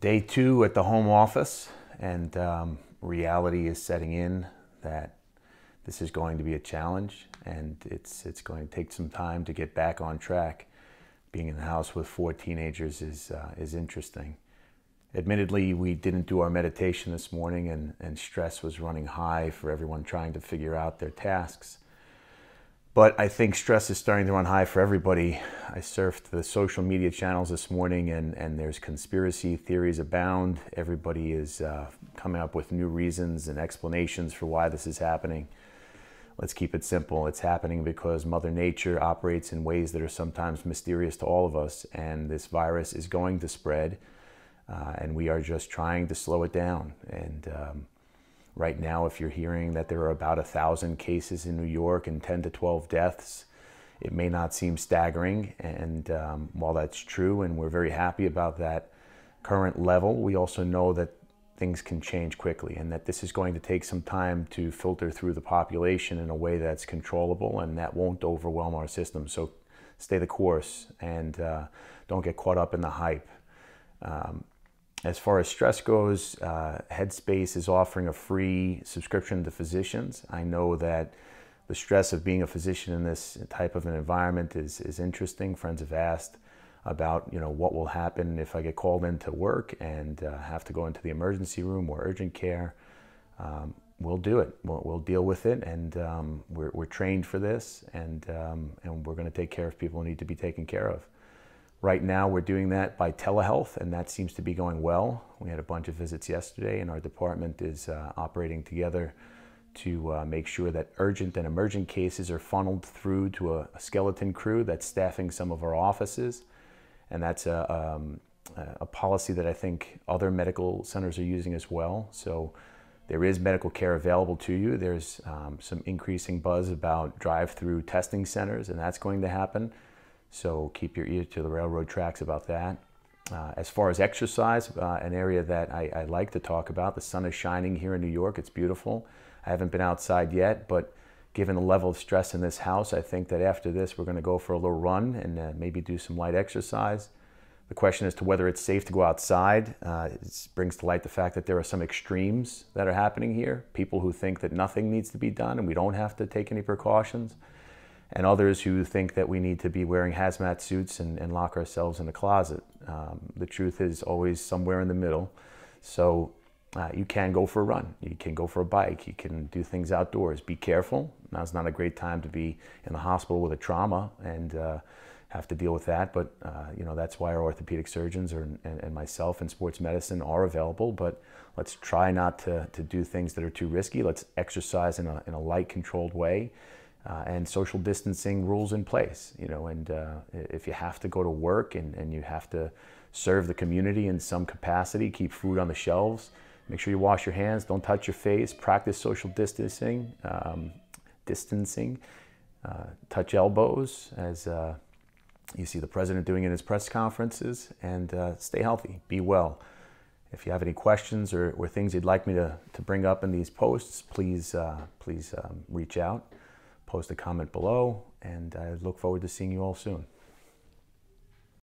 day two at the home office, and um, reality is setting in that this is going to be a challenge, and it's it's going to take some time to get back on track. Being in the house with four teenagers is uh, is interesting. Admittedly, we didn't do our meditation this morning, and, and stress was running high for everyone trying to figure out their tasks. But I think stress is starting to run high for everybody. I surfed the social media channels this morning, and, and there's conspiracy theories abound. Everybody is uh, coming up with new reasons and explanations for why this is happening. Let's keep it simple. It's happening because Mother Nature operates in ways that are sometimes mysterious to all of us, and this virus is going to spread, uh, and we are just trying to slow it down. And um, Right now, if you're hearing that there are about a thousand cases in New York and 10 to 12 deaths, it may not seem staggering. And um, while that's true, and we're very happy about that current level, we also know that things can change quickly and that this is going to take some time to filter through the population in a way that's controllable and that won't overwhelm our system. So stay the course and uh, don't get caught up in the hype. Um, as far as stress goes, uh, Headspace is offering a free subscription to physicians. I know that the stress of being a physician in this type of an environment is, is interesting. Friends have asked about you know what will happen if I get called into work and uh, have to go into the emergency room or urgent care. Um, we'll do it. We'll, we'll, deal with it, and um, we're, we're, trained for this, and um, and we're going to take care of people who need to be taken care of. Right now, we're doing that by telehealth, and that seems to be going well. We had a bunch of visits yesterday, and our department is uh, operating together to uh, make sure that urgent and emergent cases are funneled through to a, a skeleton crew that's staffing some of our offices. And that's a, um, a policy that I think other medical centers are using as well. So there is medical care available to you. There's um, some increasing buzz about drive through testing centers, and that's going to happen. So keep your ear to the railroad tracks about that. Uh, as far as exercise, uh, an area that I, I, like to talk about, the sun is shining here in New York. It's beautiful. I haven't been outside yet, but given the level of stress in this house, I think that after this, we're going to go for a little run and uh, maybe do some light exercise. The question as to whether it's safe to go outside uh, brings to light the fact that there are some extremes that are happening here. People who think that nothing needs to be done and we don't have to take any precautions and others who think that we need to be wearing hazmat suits and, and lock ourselves in the closet. Um, the truth is always somewhere in the middle. So uh, you can go for a run, you can go for a bike, you can do things outdoors. Be careful. Now's not a great time to be in the hospital with a trauma and uh, have to deal with that. But uh, you know that's why our orthopedic surgeons are, and, and, myself in sports medicine are available. But let's try not to, to do things that are too risky. Let's exercise in a, in a light, controlled way uh, and social distancing rules in place. You know, and uh, if you have to go to work and, and you have to serve the community in some capacity, keep food on the shelves, make sure you wash your hands, don't touch your face, practice social distancing, um, distancing, uh, touch elbows as uh, you see the president doing in his press conferences, and uh, stay healthy, be well. If you have any questions or, or, things you'd like me to, to bring up in these posts, please, uh, please um, reach out post a comment below, and I look forward to seeing you all soon.